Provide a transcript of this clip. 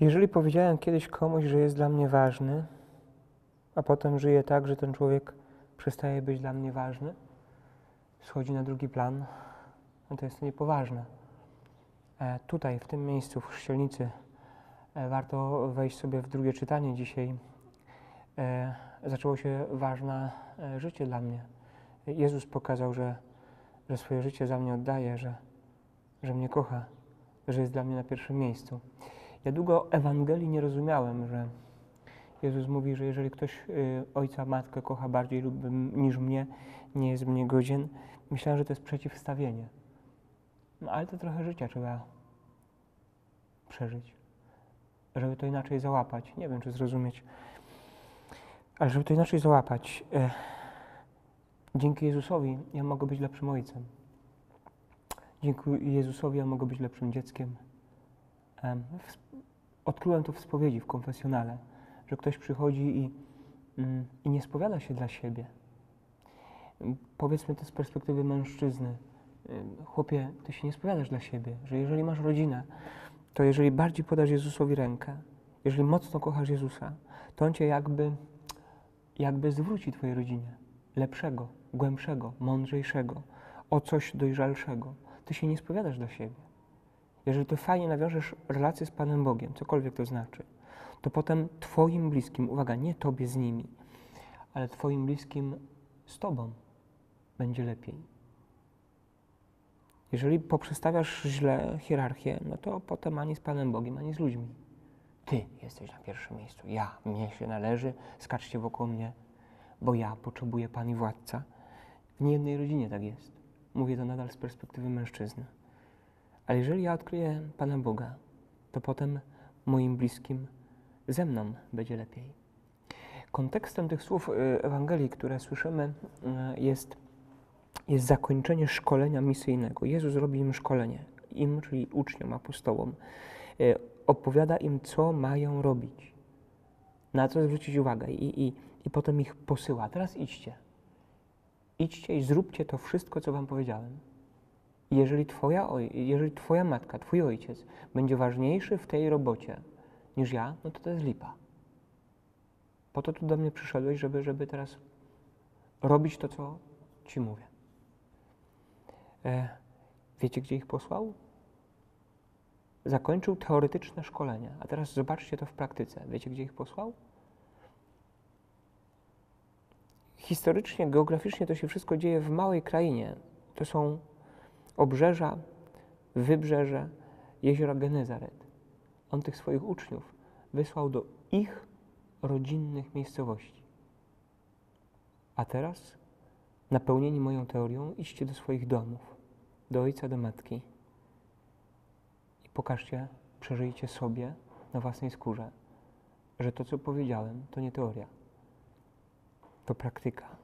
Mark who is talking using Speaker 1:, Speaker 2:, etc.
Speaker 1: Jeżeli powiedziałem kiedyś komuś, że jest dla mnie ważny, a potem żyje tak, że ten człowiek przestaje być dla mnie ważny, schodzi na drugi plan, no to jest to niepoważne. E, tutaj, w tym miejscu, w chrzcielnicy, e, warto wejść sobie w drugie czytanie dzisiaj. E, zaczęło się ważne e, życie dla mnie. Jezus pokazał, że, że swoje życie za mnie oddaje, że, że mnie kocha, że jest dla mnie na pierwszym miejscu. Ja długo Ewangelii nie rozumiałem, że Jezus mówi, że jeżeli ktoś y, ojca, matkę kocha bardziej lub niż mnie, nie jest mnie godzien. Myślałem, że to jest przeciwstawienie. No ale to trochę życia trzeba przeżyć, żeby to inaczej załapać. Nie wiem, czy zrozumieć, ale żeby to inaczej załapać, e, dzięki Jezusowi ja mogę być lepszym ojcem. Dzięki Jezusowi ja mogę być lepszym dzieckiem. Em, w, odkryłem to w spowiedzi, w konfesjonale, że ktoś przychodzi i, mm, i nie spowiada się dla siebie. Powiedzmy to z perspektywy mężczyzny. Ym, Chłopie, ty się nie spowiadasz dla siebie, że jeżeli masz rodzinę, to jeżeli bardziej podasz Jezusowi rękę, jeżeli mocno kochasz Jezusa, to On cię jakby, jakby zwróci twojej rodzinie lepszego, głębszego, mądrzejszego, o coś dojrzalszego. Ty się nie spowiadasz dla siebie. Jeżeli ty fajnie nawiążesz relację z Panem Bogiem, cokolwiek to znaczy, to potem Twoim bliskim, uwaga, nie Tobie z nimi, ale Twoim bliskim z Tobą będzie lepiej. Jeżeli poprzestawiasz źle hierarchię, no to potem ani z Panem Bogiem, ani z ludźmi. Ty jesteś na pierwszym miejscu. Ja, mnie się należy, skaczcie wokół mnie, bo ja potrzebuję Pan i Władca. W niejednej rodzinie tak jest. Mówię to nadal z perspektywy mężczyzny. Ale jeżeli ja odkryję Pana Boga, to potem moim bliskim ze mną będzie lepiej. Kontekstem tych słów y, Ewangelii, które słyszymy, y, jest, jest zakończenie szkolenia misyjnego. Jezus robi im szkolenie, im, czyli uczniom, apostołom. Y, Opowiada im, co mają robić, na co zwrócić uwagę i, i, i potem ich posyła. Teraz idźcie. Idźcie i zróbcie to wszystko, co wam powiedziałem. Jeżeli twoja, oj, jeżeli twoja matka, twój ojciec będzie ważniejszy w tej robocie niż ja, no to to jest lipa. Po to tu do mnie przyszedłeś, żeby, żeby teraz robić to, co ci mówię. E, wiecie, gdzie ich posłał? Zakończył teoretyczne szkolenie, a teraz zobaczcie to w praktyce. Wiecie, gdzie ich posłał? Historycznie, geograficznie to się wszystko dzieje w małej krainie. To są obrzeża, wybrzeże jeziora Genezaret. On tych swoich uczniów wysłał do ich rodzinnych miejscowości. A teraz, napełnieni moją teorią, idźcie do swoich domów, do ojca, do matki i pokażcie, przeżyjcie sobie na własnej skórze, że to, co powiedziałem, to nie teoria, to praktyka.